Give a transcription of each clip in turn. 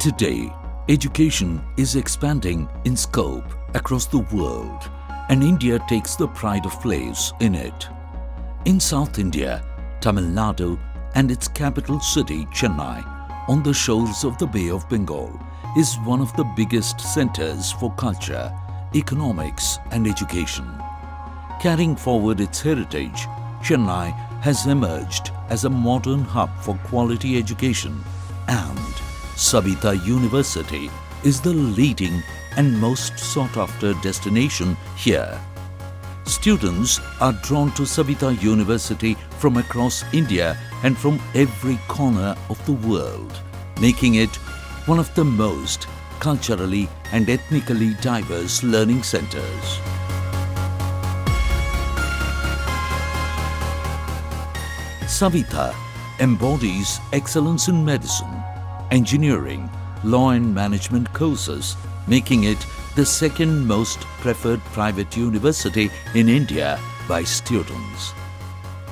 Today, education is expanding in scope across the world and India takes the pride of place in it. In South India, Tamil Nadu and its capital city Chennai on the shores of the Bay of Bengal is one of the biggest centers for culture, economics and education. Carrying forward its heritage, Chennai has emerged as a modern hub for quality education and Saveetha University is the leading and most sought after destination here. Students are drawn to Saveetha University from across India and from every corner of the world, making it one of the most culturally and ethnically diverse learning centers. Saveetha embodies excellence in medicine, engineering, law and management courses, making it the second most preferred private university in India by students.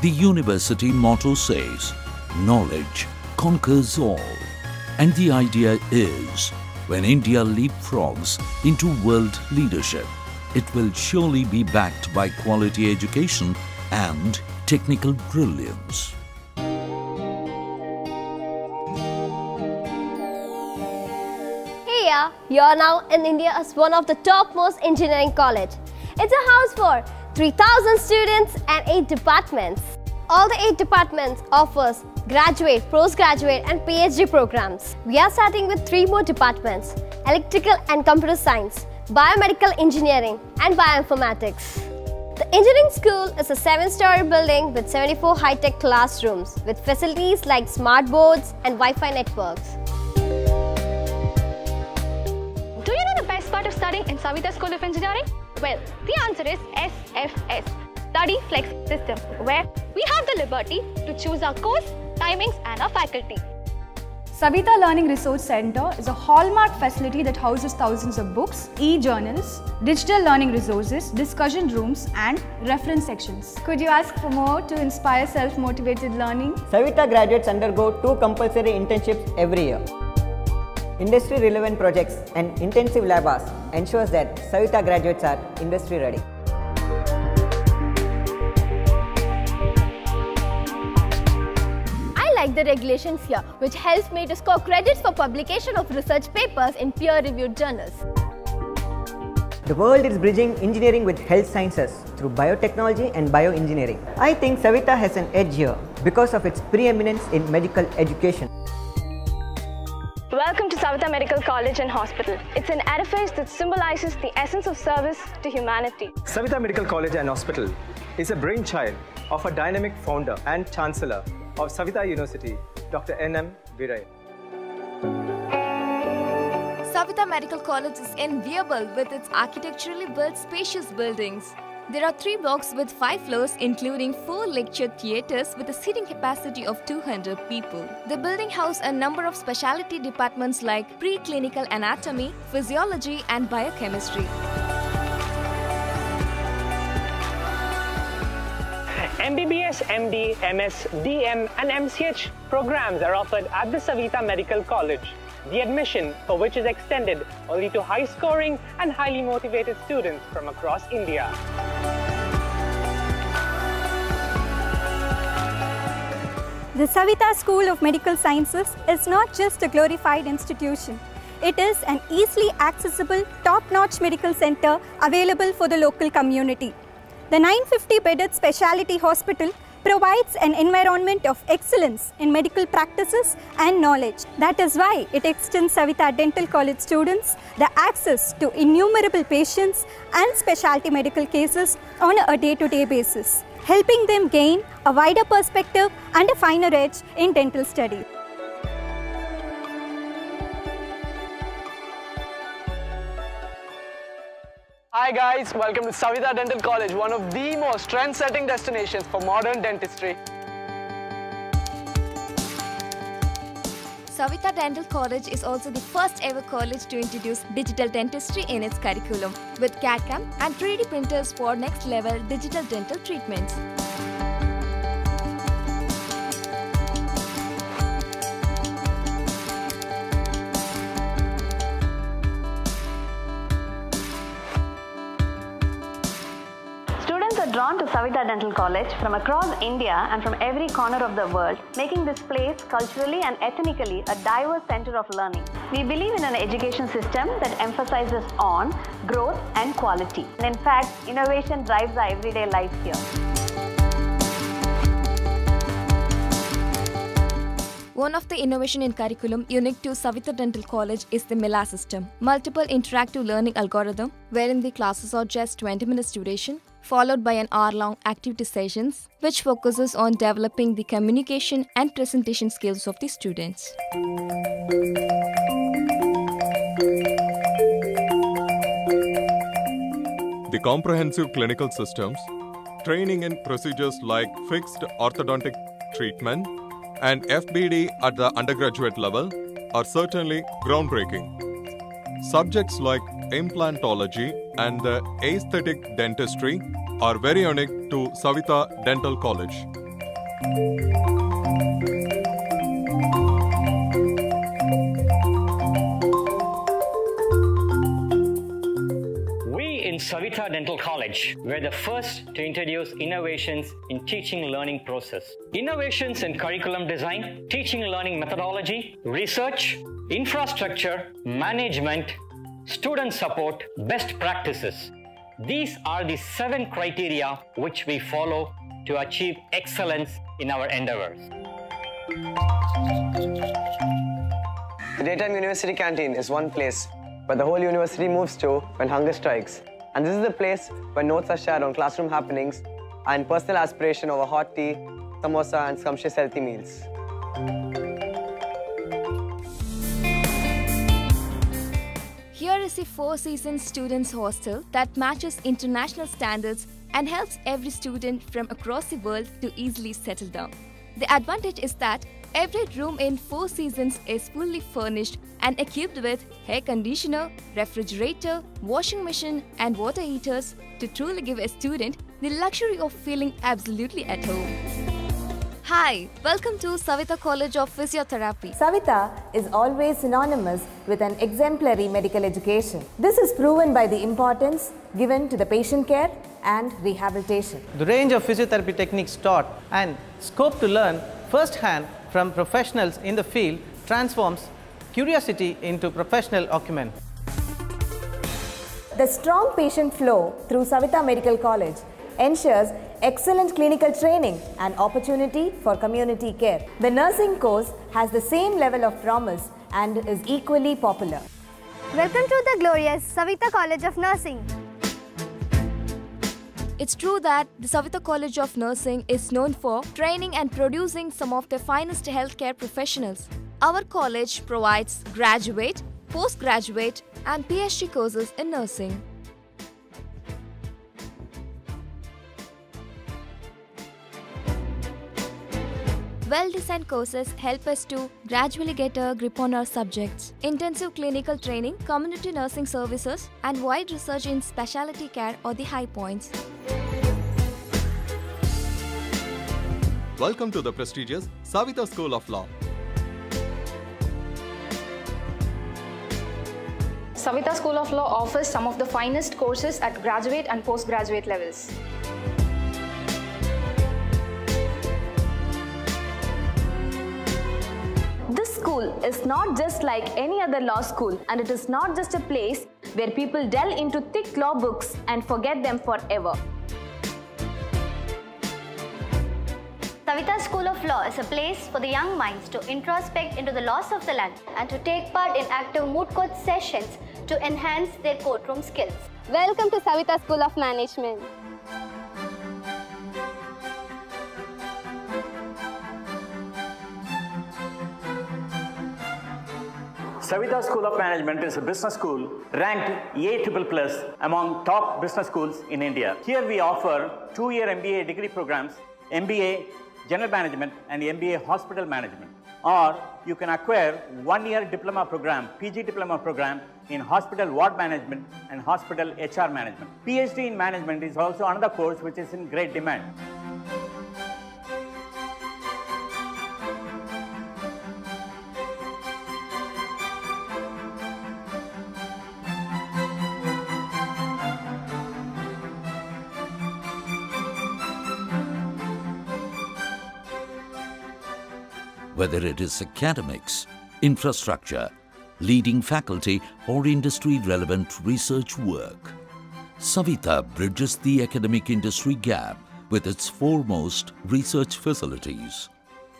The university motto says, knowledge conquers all. And the idea is, when India leapfrogs into world leadership, it will surely be backed by quality education and technical brilliance. Hey, you're now in India as one of the topmost engineering college. It's a house for 3,000 students and 8 departments. All the 8 departments offers graduate, postgraduate and PhD programs. We are starting with 3 more departments, electrical and computer science, biomedical engineering and bioinformatics. The engineering school is a 7-story building with 74 high-tech classrooms with facilities like smart boards and Wi-Fi networks. You know the best part of studying in Saveetha School of Engineering? Well, the answer is SFS, Study Flex System, where we have the liberty to choose our course, timings and our faculty. Saveetha Learning Resource Center is a hallmark facility that houses thousands of books, e-journals, digital learning resources, discussion rooms and reference sections. Could you ask for more to inspire self-motivated learning? Saveetha graduates undergo two compulsory internships every year. Industry-relevant projects and intensive lab hours ensures that Saveetha graduates are industry-ready. I like the regulations here, which helps me to score credits for publication of research papers in peer-reviewed journals. The world is bridging engineering with health sciences through biotechnology and bioengineering. I think Saveetha has an edge here because of its preeminence in medical education. Welcome to Saveetha Medical College and Hospital. It's an edifice that symbolizes the essence of service to humanity. Saveetha Medical College and Hospital is a brainchild of a dynamic founder and chancellor of Saveetha University, Dr. N.M. Veeraiyan. Saveetha Medical College is enviable with its architecturally built spacious buildings. There are three blocks with five floors, including four lecture theatres with a seating capacity of 200 people. The building houses a number of specialty departments like preclinical anatomy, physiology, and biochemistry. MBBS, MD, MS, DM, and MCH programs are offered at the Saveetha Medical College. The admission for which is extended only to high scoring and highly motivated students from across India. The Saveetha School of Medical Sciences is not just a glorified institution. It is an easily accessible, top-notch medical center available for the local community. The 950-bedded specialty hospital provides an environment of excellence in medical practices and knowledge. That is why it extends Saveetha Dental College students the access to innumerable patients and specialty medical cases on a day-to-day basis, helping them gain a wider perspective and a finer edge in dental studies. Hi guys, welcome to Saveetha Dental College, one of the most trend-setting destinations for modern dentistry. Saveetha Dental College is also the first ever college to introduce digital dentistry in its curriculum with CAD-CAM and 3D printers for next level digital dental treatments. Saveetha Dental College from across India and from every corner of the world, making this place culturally and ethnically a diverse center of learning. We believe in an education system that emphasizes on growth and quality. And in fact, innovation drives our everyday life here. One of the innovation in curriculum unique to Saveetha Dental College is the Mila system, multiple interactive learning algorithm wherein the classes are just 20 minutes duration followed by an hour-long activity sessions which focuses on developing the communication and presentation skills of the students. The comprehensive clinical systems, training in procedures like fixed orthodontic treatment, and FPD at the undergraduate level are certainly groundbreaking. Subjects like implantology and the aesthetic dentistry are very unique to Saveetha Dental College. We in Saveetha Dental College were the first to introduce innovations in teaching learning process. Innovations in curriculum design, teaching learning methodology, research, infrastructure, management, student support, best practices. These are the seven criteria which we follow to achieve excellence in our endeavors. The Daytime University canteen is one place where the whole university moves to when hunger strikes. And this is the place where notes are shared on classroom happenings and personal aspiration over hot tea, samosa, and scrumptious healthy meals. A four season students hostel that matches international standards and helps every student from across the world to easily settle down. The advantage is that every room in Four Seasons is fully furnished and equipped with air conditioner, refrigerator, washing machine, and water heaters to truly give a student the luxury of feeling absolutely at home. Hi, welcome to Saveetha College of Physiotherapy. Saveetha is always synonymous with an exemplary medical education. This is proven by the importance given to the patient care and rehabilitation. The range of physiotherapy techniques taught and scope to learn firsthand from professionals in the field transforms curiosity into professional acumen. The strong patient flow through Saveetha Medical College ensures excellent clinical training and opportunity for community care. The nursing course has the same level of promise and is equally popular. Welcome to the glorious Saveetha College of Nursing. It's true that the Saveetha College of Nursing is known for training and producing some of the finest healthcare professionals. Our college provides graduate, postgraduate, and PhD courses in nursing. Well designed courses help us to gradually get a grip on our subjects. Intensive clinical training, community nursing services, and wide research in specialty care are the high points. Welcome to the prestigious Saveetha School of Law. Saveetha School of Law offers some of the finest courses at graduate and postgraduate levels. School is not just like any other law school and it is not just a place where people delve into thick law books and forget them forever. Saveetha School of Law is a place for the young minds to introspect into the laws of the land and to take part in active moot court sessions to enhance their courtroom skills. Welcome to Saveetha School of Management. Saveetha School of Management is a business school ranked A triple plus among top business schools in India. Here we offer two-year MBA degree programs, MBA General Management and MBA Hospital Management. Or you can acquire one-year diploma program, PG diploma program in Hospital Ward Management and Hospital HR Management. PhD in Management is also another course which is in great demand. Whether it is academics, infrastructure, leading faculty or industry-relevant research work. Saveetha bridges the academic industry gap with its foremost research facilities.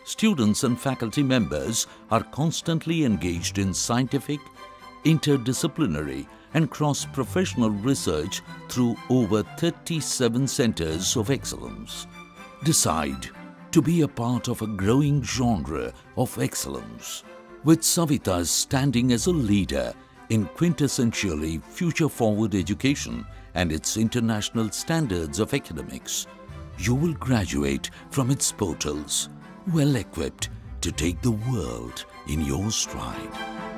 Students and faculty members are constantly engaged in scientific, interdisciplinary and cross-professional research through over 37 centers of excellence. Decide to be a part of a growing genre of excellence, with Saveetha standing as a leader in quintessentially future-forward education and its international standards of academics. You will graduate from its portals, well equipped to take the world in your stride.